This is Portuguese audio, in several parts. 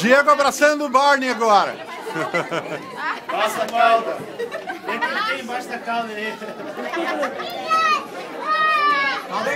Diego abraçando o Barney agora. Passa a cauda. Vem que ele tem embaixo da cauda aí.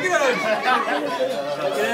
Grande. grande.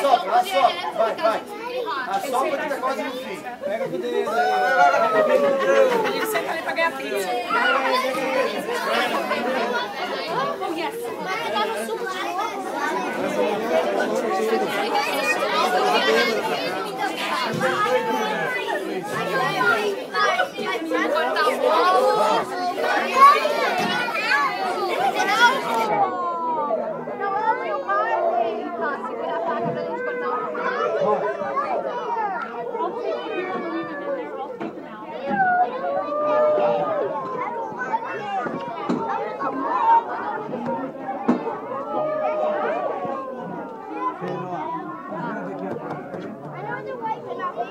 Assopra, assopra. Vai, vai. Assopra que tá quase no fim. Pega com o dedo Ele senta ali pra ganhar pizza. Yes.